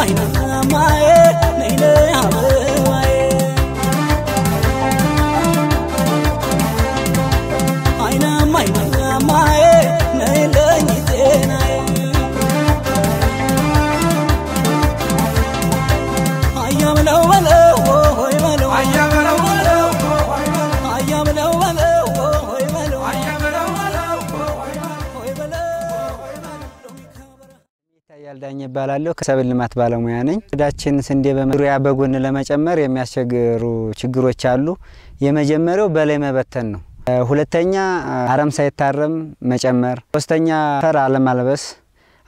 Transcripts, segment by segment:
Mayna ይባላለሁ። ከሰብል ልማት ባለሙያ ነኝ። ወቅታችን ስንዴ በዙሪያ በጎን ለመጨመር የሚያስቸግሩ ችግሮች አሉ። የመጀመሪያው በላይ መበተን ነው። ሁለተኛ አረም ሳይታረም መጨመር፣ ሶስተኛ ፈር አለማልበስ፣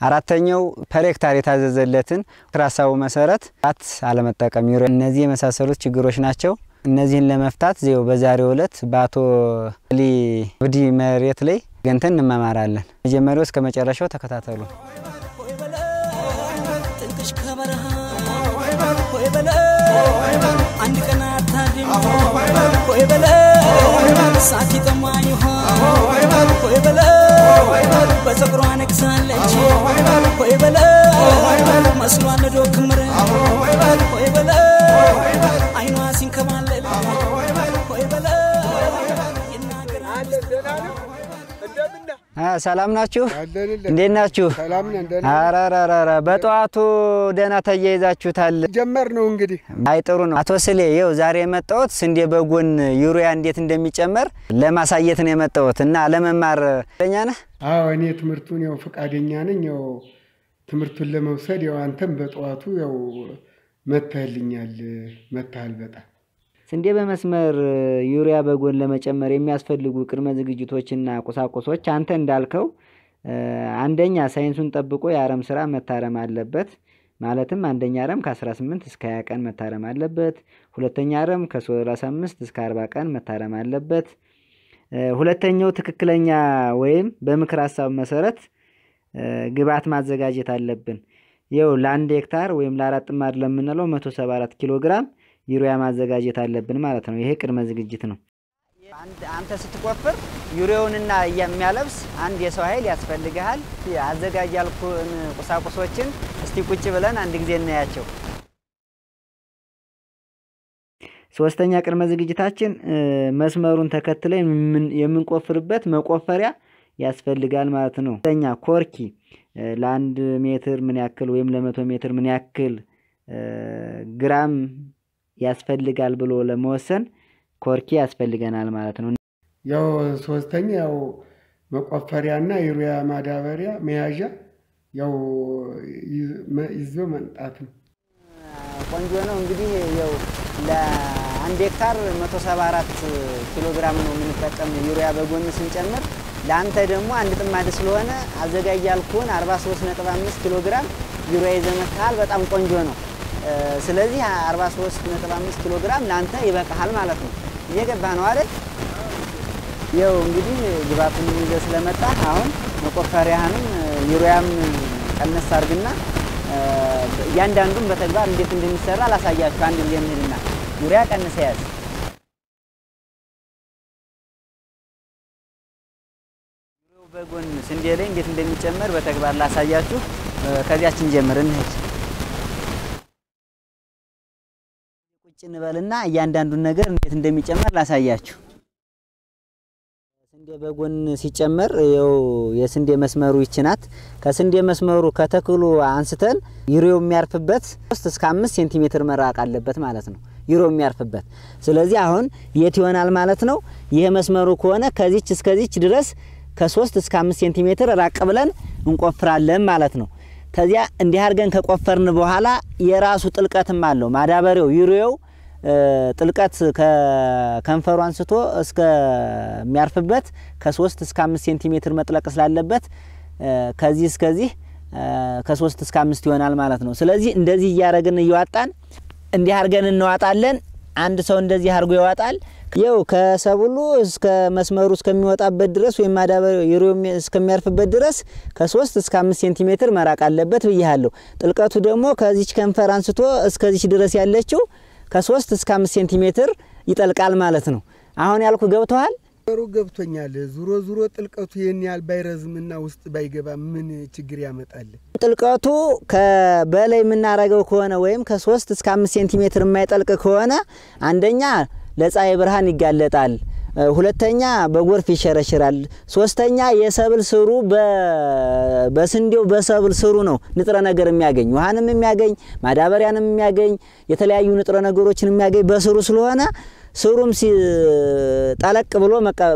አራተኛው per ሄክታር የታዘዘለትን ሀሳቡ መሰረት አለመጠቀም። እነዚህ የመሳሰሉት ችግሮች ናቸው። እነዚህን ለመፍታት ዘዴው በዛሬው ዕለት በአቶ ሊ ብዲ መሬት ላይ ገንተን እንመማራለን። መጀመሪያው እስከ መጨረሻው ተከታተሉ። كويبل كويبل ساكي تمايو ها كويبل ሰላም ናችሁ? እንዴት ናችሁ? አራራራ በጠዋቱ ደህና ተያይዛችሁታል። ጀመር ነው እንግዲህ። አይ ጥሩ ነው። አቶ ስሌ ይኸው ዛሬ የመጣሁት ስንዴ በጎን ዩሪያ እንዴት እንደሚጨመር ለማሳየት ነው የመጣሁት እና ለመማር ፈቃደኛ ነህ? አዎ እኔ ትምህርቱን ያው ፈቃደኛ ነኝ። ያው ትምህርቱን ለመውሰድ ያው አንተም በጠዋቱ ያው መተህልኛል፣ መተሃል በጣም ስንዴ በመስመር ዩሪያ በጎን ለመጨመር የሚያስፈልጉ ቅድመ ዝግጅቶችና ቁሳቁሶች አንተ እንዳልከው አንደኛ ሳይንሱን ጠብቆ የአረም ስራ መታረም አለበት። ማለትም አንደኛ አረም ከ18 እስከ 20 ቀን መታረም አለበት። ሁለተኛ አረም ከ35 እስከ 40 ቀን መታረም አለበት። ሁለተኛው ትክክለኛ ወይም በምክር ሀሳብ መሰረት ግብዓት ማዘጋጀት አለብን። ይኸው ለአንድ ሄክታር ወይም ለአራት ጥማድ ለምንለው 174 ኪሎ ግራም ዩሪያ ማዘጋጀት አለብን ማለት ነው። ይሄ ቅድመ ዝግጅት ነው። አንተ ስትቆፍር ዩሪያውንና የሚያለብስ አንድ የሰው ኃይል ያስፈልግሃል። አዘጋጅ ያልኩን ቁሳቁሶችን እስቲ ቁጭ ብለን አንድ ጊዜ እናያቸው። ሶስተኛ ቅድመ ዝግጅታችን መስመሩን ተከትለን የምንቆፍርበት መቆፈሪያ ያስፈልጋል ማለት ነው። ኛ ኮርኪ ለአንድ ሜትር ምን ያክል ወይም ለመቶ ሜትር ምን ያክል ግራም ያስፈልጋል ብሎ ለመወሰን ኮርኪ ያስፈልገናል ማለት ነው። ያው ሶስተኛ ያው መቆፈሪያና ዩሪያ ማዳበሪያ መያዣ ያው ይዞ መምጣት ነው። ቆንጆ ነው። እንግዲህ ያው ለአንድ ሄክታር 174 ኪሎ ግራም ነው የምንጠቀም ዩሪያ በጎን ስንጨምር ለአንተ ደግሞ አንድ ጥማድ ስለሆነ አዘጋጅ ያልኩህን 43.5 ኪሎ ግራም ዩሪያ ይዘህ መጥተሃል። በጣም ቆንጆ ነው። ስለዚህ 43.5 ኪሎ ግራም ለአንተ ይበቃሃል ማለት ነው። እየገባህ ነው አይደል? ይኸው እንግዲህ ግባቱን ይዘህ ስለመጣ አሁን መቆፈሪያህንም ዩሪያም ቀነስ አድርግና እያንዳንዱን በተግባር እንዴት እንደሚሰራ ላሳያችሁ። አንድ ጊዜ እንሂድና ዩሪያ ቀንሰ ያዝ። በጎን ስንዴ ላይ እንዴት እንደሚጨመር በተግባር ላሳያችሁ። ከዚያችን ጀምር እንሂድ። እንበልና እያንዳንዱን ነገር እንዴት እንደሚጨመር ላሳያችሁ። ስንዴ በጎን ሲጨመር ይኸው የስንዴ መስመሩ ይች ናት። ከስንዴ መስመሩ ከተክሉ አንስተን ዩሪያው የሚያርፍበት ሶስት እስከ አምስት ሴንቲሜትር መራቅ አለበት ማለት ነው ዩሪያው የሚያርፍበት። ስለዚህ አሁን የት ይሆናል ማለት ነው? ይሄ መስመሩ ከሆነ ከዚች እስከዚች ድረስ ከሶስት እስከ አምስት ሴንቲሜትር ራቅ ብለን እንቆፍራለን ማለት ነው። ከዚያ እንዲህ አድርገን ከቆፈርን በኋላ የራሱ ጥልቀትም አለው ማዳበሪያው ዩሪያው ጥልቀት ከከንፈሩ አንስቶ እስከሚያርፍበት ከሶስት እስከ አምስት ሴንቲሜትር መጥለቅ ስላለበት ከዚህ እስከዚህ ከሶስት እስከ አምስት ይሆናል ማለት ነው። ስለዚህ እንደዚህ እያደረግን እየዋጣን እንዲህ አድርገን እንዋጣለን። አንድ ሰው እንደዚህ አድርጎ ይዋጣል። ያው ከሰብሉ እስከ መስመሩ እስከሚወጣበት ድረስ ወይም ማዳበሪያ ዩሪያው እስከሚያርፍበት ድረስ ከሶስት እስከ አምስት ሴንቲሜትር መራቅ አለበት ብያለሁ። ጥልቀቱ ደግሞ ከዚች ከንፈር አንስቶ እስከዚች ድረስ ያለችው ከሶስት እስከ አምስት ሴንቲሜትር ይጠልቃል ማለት ነው። አሁን ያልኩ ገብተዋል? አሩ ገብቶኛል። ዙሮ ዙሮ ጥልቀቱ ይህን ያህል ባይረዝምና ውስጥ ባይገባ ምን ችግር ያመጣል? ጥልቀቱ በላይ የምናረገው ከሆነ ወይም ከሶስት እስከ አምስት ሴንቲሜትር የማይጠልቅ ከሆነ አንደኛ ለፀሐይ ብርሃን ይጋለጣል። ሁለተኛ በጎርፍ ይሸረሽራል። ሶስተኛ የሰብል ስሩ በስንዴው በሰብል ስሩ ነው ንጥረ ነገር የሚያገኝ ውሃንም የሚያገኝ ማዳበሪያንም የሚያገኝ የተለያዩ ንጥረ ነገሮችን የሚያገኝ በስሩ ስለሆነ ስሩም ጠለቅ ብሎ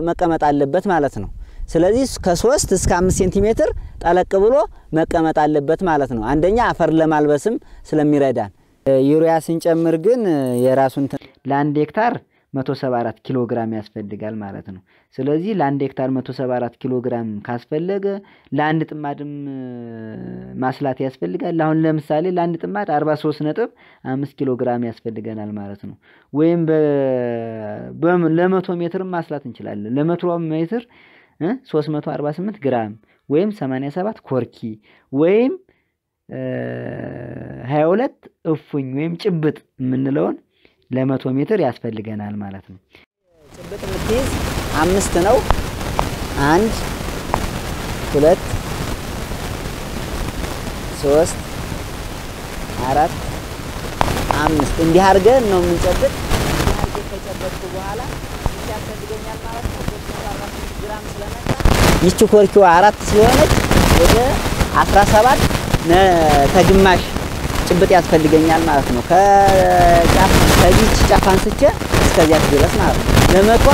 መቀመጥ አለበት ማለት ነው። ስለዚህ ከሶስት እስከ አምስት ሴንቲሜትር ጠለቅ ብሎ መቀመጥ አለበት ማለት ነው። አንደኛ አፈር ለማልበስም ስለሚረዳን። ዩሪያ ስንጨምር ግን የራሱን ለአንድ ሄክታር 174 ኪሎ ግራም ያስፈልጋል ማለት ነው። ስለዚህ ለአንድ ሄክታር 174 ኪሎ ግራም ካስፈለገ ለአንድ ጥማድም ማስላት ያስፈልጋል። አሁን ለምሳሌ ለአንድ ጥማድ 43 ነጥብ አምስት ኪሎ ግራም ያስፈልገናል ማለት ነው። ወይም ለመቶ ሜትርም ማስላት እንችላለን። ለመቶ ሜትር 348 ግራም ወይም 87 ኮርኪ ወይም 22 እፉኝ ወይም ጭብጥ የምንለውን ለመቶ ሜትር ያስፈልገናል ማለት ነው። ጭብጥ የምትይዝ አምስት ነው። አንድ ሁለት ሶስት አራት አምስት እንዲህ አድርገን ነው የምንጨብጥ። ከጨበጥኩ በኋላ ያስፈልገኛል ማለት ነው። ግራም ስለመጣ ይቺ ኮርኪዋ አራት ስለሆነች ወደ አስራ ሰባት ከግማሽ ጭብጥ ያስፈልገኛል ማለት ነው። ከጫፍ ከዚች ጫፍ አንስቼ እስከዚያ ድረስ ማለት ነው። ለመቶ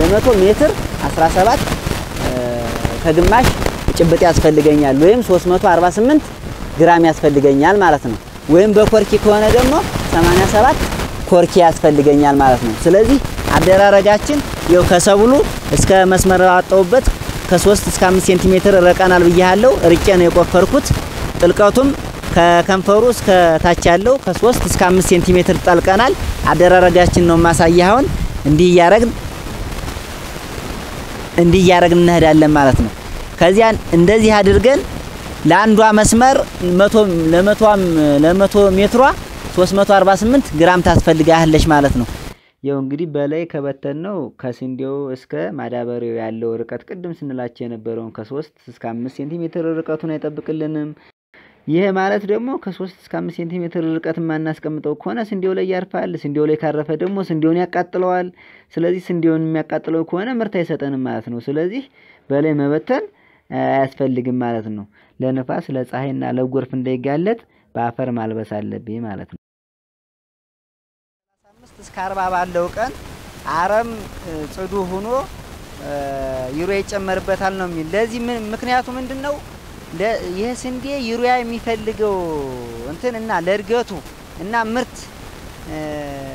ለመቶ ሜትር 17 ከግማሽ ጭብጥ ያስፈልገኛል ወይም 348 ግራም ያስፈልገኛል ማለት ነው። ወይም በኮርኪ ከሆነ ደግሞ 87 ኮርኪ ያስፈልገኛል ማለት ነው። ስለዚህ አደራረጋችን ይኸው ከሰብሉ እስከ መስመር ያወጣሁበት ከ3 እስከ 5 ሴንቲሜትር ረቀናል ብያለሁ። ርቄ ነው የቆፈርኩት። ጥልቀቱም ከከንፈሩ እስከ ታች ያለው ከ3 እስከ 5 ሴንቲሜትር ጠልቀናል። አደራረጋችን ነው ማሳያ። አሁን እንዲህ እያረግን እንዲህ እያረግን እንሄዳለን ማለት ነው። ከዚያ እንደዚህ አድርገን ለአንዷ መስመር መቶ ለመቶም ለመቶ ሜትሯ 348 ግራም ታስፈልጋለች ማለት ነው። ያው እንግዲህ በላይ ከበተን ነው ከስንዴው እስከ ማዳበሪያው ያለው ርቀት ቅድም ስንላቸው የነበረውን ከ3 እስከ 5 ሴንቲሜትር ርቀቱን አይጠብቅልንም። ይሄ ማለት ደግሞ ከሶስት እስከ አምስት ሴንቲሜትር ርቀት የማናስቀምጠው ከሆነ ስንዴው ላይ ያርፋል። ስንዴው ላይ ካረፈ ደግሞ ስንዴውን ያቃጥለዋል። ስለዚህ ስንዴውን የሚያቃጥለው ከሆነ ምርት አይሰጠንም ማለት ነው። ስለዚህ በላይ መበተን አያስፈልግም ማለት ነው። ለንፋስ ለፀሐይና ለጎርፍ እንዳይጋለጥ በአፈር ማልበስ አለብኝ ማለት ነው። አምስት እስከ አርባ ባለው ቀን አረም ጽዱ ሆኖ ዩሪያ ይጨመርበታል ነው የሚል ለዚህ ምክንያቱ ምንድን ነው? ይህ ስንዴ ዩሪያ የሚፈልገው እንትን እና ለእድገቱ እና ምርት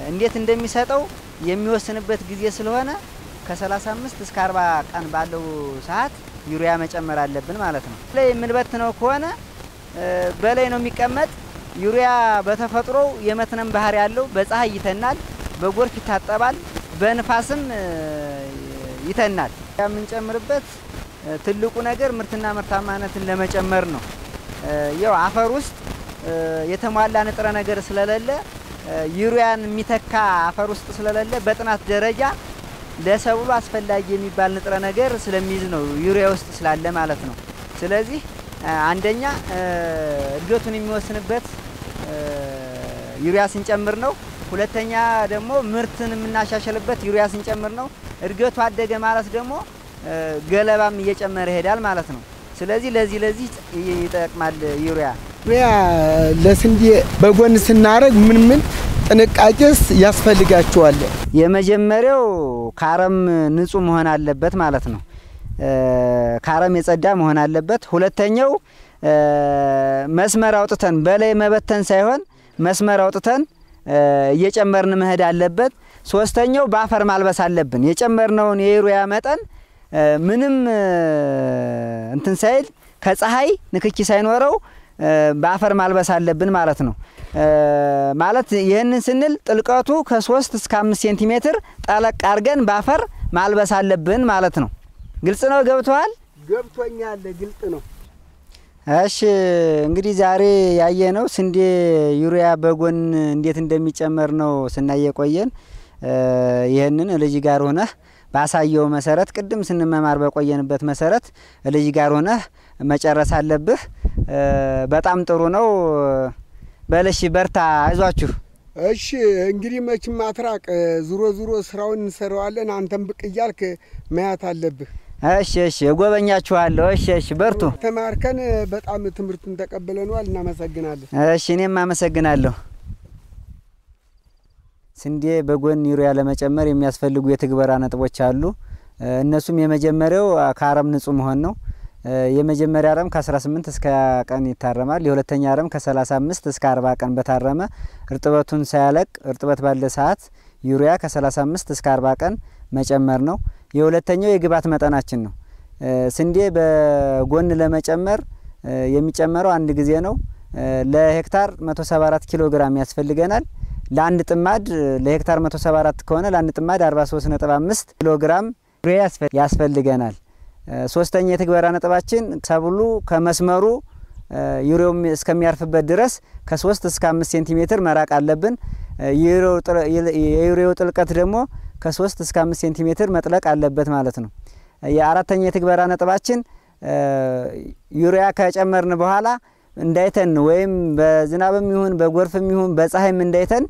እንዴት እንደሚሰጠው የሚወስንበት ጊዜ ስለሆነ ከ35 እስከ 40 ቀን ባለው ሰዓት ዩሪያ መጨመር አለብን ማለት ነው። ላይ የምንበትነው ከሆነ በላይ ነው የሚቀመጥ። ዩሪያ በተፈጥሮው የመትነን ባህሪ ያለው በፀሐይ ይተናል፣ በጎርፍ ይታጠባል፣ በንፋስም ይተናል። የምንጨምርበት ትልቁ ነገር ምርትና ምርታማነትን ለመጨመር ነው። ያው አፈር ውስጥ የተሟላ ንጥረ ነገር ስለሌለ ዩሪያን የሚተካ አፈር ውስጥ ስለሌለ በጥናት ደረጃ ለሰብሉ አስፈላጊ የሚባል ንጥረ ነገር ስለሚይዝ ነው ዩሪያ ውስጥ ስላለ ማለት ነው። ስለዚህ አንደኛ እድገቱን የሚወስንበት ዩሪያ ስንጨምር ነው። ሁለተኛ ደግሞ ምርትን የምናሻሽልበት ዩሪያ ስንጨምር ነው። እድገቱ አደገ ማለት ደግሞ ገለባም እየጨመረ ይሄዳል ማለት ነው። ስለዚህ ለዚህ ለዚህ ይጠቅማል ዩሪያ። ዩሪያ ለስንዴ በጎን ስናደርግ ምን ምን ጥንቃቄስ ያስፈልጋቸዋል? የመጀመሪያው ከአረም ንጹህ መሆን አለበት ማለት ነው። ከአረም የጸዳ መሆን አለበት። ሁለተኛው መስመር አውጥተን በላይ መበተን ሳይሆን መስመር አውጥተን እየጨመርን መሄድ አለበት። ሶስተኛው በአፈር ማልበስ አለብን። የጨመርነውን የዩሪያ መጠን ምንም እንትን ሳይል ከፀሐይ ንክኪ ሳይኖረው በአፈር ማልበስ አለብን ማለት ነው። ማለት ይህንን ስንል ጥልቀቱ ከሶስት እስከ አምስት ሴንቲሜትር ጠለቅ አድርገን በአፈር ማልበስ አለብን ማለት ነው። ግልጽ ነው? ገብተዋል? ገብቶኛል። ግልጽ ነው። እሺ እንግዲህ ዛሬ ያየነው ስንዴ ዩሪያ በጎን እንዴት እንደሚጨመር ነው ስናየ ቆየን። ይህንን ልጅ ጋር ሆነህ ባሳየው መሰረት ቅድም ስንመማር በቆየንበት መሰረት ልጅ ጋር ሆነህ መጨረስ አለብህ። በጣም ጥሩ ነው። በለሽ በርታ፣ አይዟችሁ። እሺ እንግዲህ መቼም አትራቅ። ዙሮ ዙሮ ስራውን እንሰራዋለን። አንተም ብቅ እያልክ ማያት አለብህ። እሺ እሺ፣ እጎበኛችኋለሁ። እሺ እሺ፣ በርቱ። ተማርከን በጣም ትምህርቱን ተቀብለነዋል። እናመሰግናለን። እሺ፣ እኔም አመሰግናለሁ። ስንዴ በጎን ዩሪያ ለመጨመር የሚያስፈልጉ የትግበራ ነጥቦች አሉ። እነሱም የመጀመሪያው ከአረም ንጹህ መሆን ነው። የመጀመሪያ አረም ከ18 እስከ ቀን ይታረማል። የሁለተኛ አረም ከ35 እስከ 40 ቀን በታረመ እርጥበቱን ሳያለቅ እርጥበት ባለ ሰዓት ዩሪያ ከ35 እስከ 40 ቀን መጨመር ነው። የሁለተኛው የግብዓት መጠናችን ነው። ስንዴ በጎን ለመጨመር የሚጨመረው አንድ ጊዜ ነው። ለሄክታር 174 ኪሎ ግራም ያስፈልገናል። ለአንድ ጥማድ ለሄክታር 174 ከሆነ ለአንድ ጥማድ 43.5 ኪሎ ግራም ዩሪያ ያስፈልገናል። ሶስተኛ የትግበራ ነጥባችን ሰብሉ ከመስመሩ ዩሪያው እስከሚያርፍበት ድረስ ከሶስት እስከ አምስት ሴንቲሜትር መራቅ አለብን። የዩሪያው ጥልቀት ደግሞ ከሶስት እስከ አምስት ሴንቲሜትር መጥለቅ አለበት ማለት ነው። የአራተኛ የትግበራ ነጥባችን ዩሪያ ከጨመርን በኋላ እንዳይተን ወይም በዝናብም ይሁን በጎርፍም ይሁን በፀሐይም እንዳይተን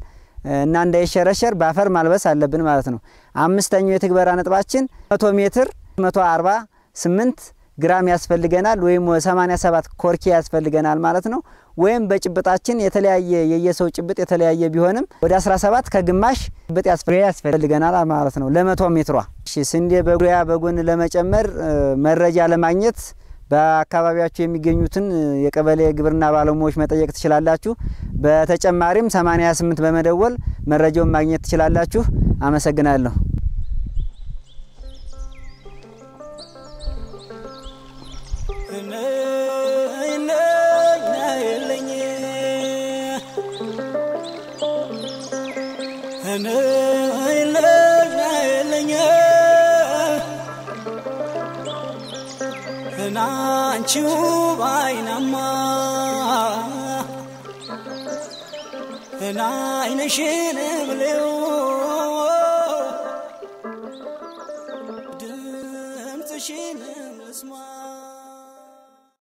እና እንዳይሸረሸር በአፈር ማልበስ አለብን ማለት ነው። አምስተኛው የትግበራ ነጥባችን መቶ ሜትር መቶ አርባ ስምንት ግራም ያስፈልገናል ወይም 87 ኮርኪ ያስፈልገናል ማለት ነው። ወይም በጭብጣችን የተለያየ የየሰው ጭብጥ የተለያየ ቢሆንም ወደ 17 ከግማሽ ጭብጥ ያስፈልገናል ማለት ነው ለመቶ ሜትሯ። ስንዴ በጉያ በጎን ለመጨመር መረጃ ለማግኘት በአካባቢያችሁ የሚገኙትን የቀበሌ ግብርና ባለሙያዎች መጠየቅ ትችላላችሁ። በተጨማሪም 88 በመደወል መረጃውን ማግኘት ትችላላችሁ። አመሰግናለሁ። ናንቺው ባይናማ ናይነሽን ብሌው